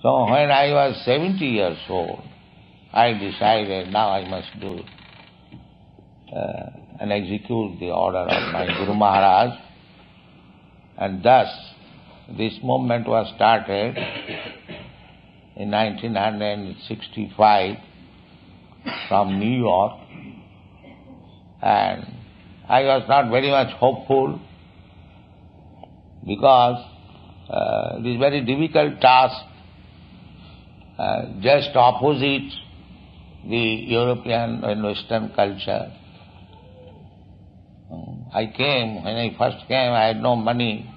So when I was 70 years old, I decided now I must do uh, and execute the order of my Guru Maharaj. And thus, this movement was started in 1965 from New York. And I was not very much hopeful because uh, it is very difficult task just opposite the European and Western culture. I came, when I first came, I had no money.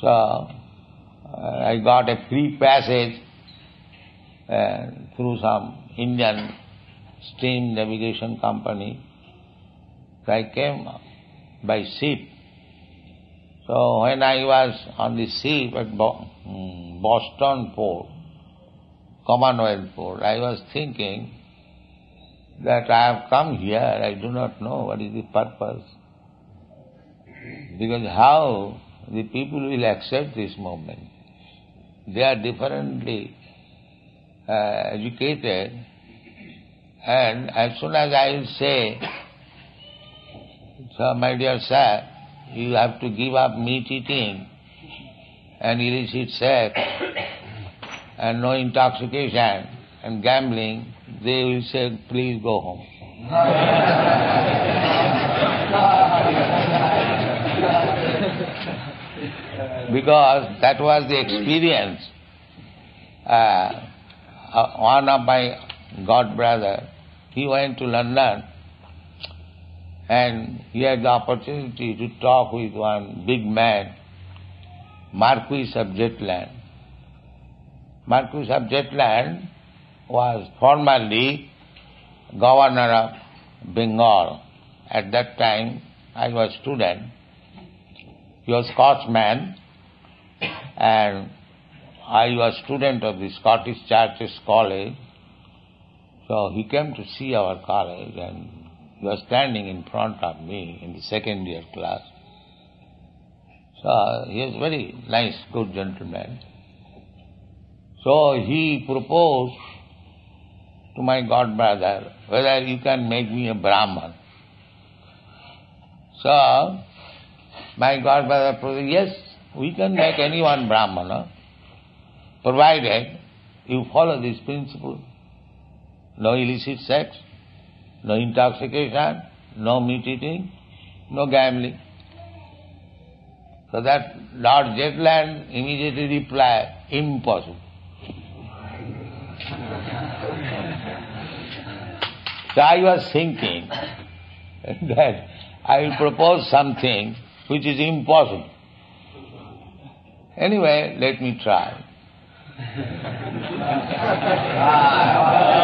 So uh, I got a free passage uh, through some Indian steam navigation company. So I came by ship. So when I was on the ship at hmm, Boston port, Commonwealth port, I was thinking that I have come here, I do not know what is the purpose. Because how the people will accept this movement? They are differently uh, educated and as soon as I will say, so my dear sir, you have to give up meat eating and illicit sex and no intoxication and gambling, they will say, please go home. because that was the experience. Uh, uh, one of my god brother, he went to London and he had the opportunity to talk with one big man, Marquis of Zetland. Marquis of Zetland was formerly governor of Bengal. At that time, I was student. He was Scotsman, and I was student of the Scottish Churches College. So he came to see our college, and he was standing in front of me in the second year class. So he was very nice, good gentleman. So he proposed to my god brother whether you can make me a Brahman. So my god brother proposed, yes, we can make anyone Brahmana, provided you follow this principle. No illicit sex, no intoxication, no meat eating, no gambling. So that Lord Zetland immediately replied, impossible. So I was thinking that I will propose something which is impossible. Anyway, let me try.